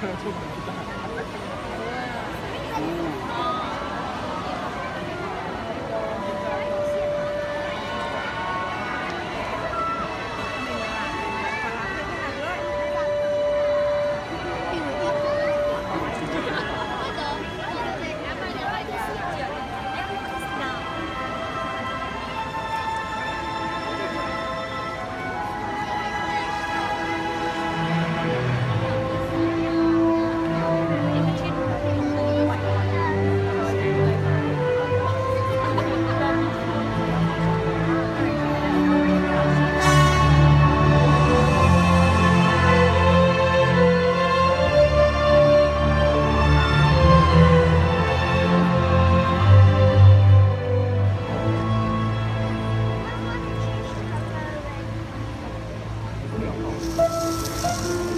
좀 やんか。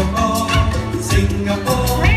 Singapore, Singapore.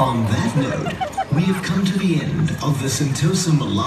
On that note, we have come to the end of the Sentosa Merlion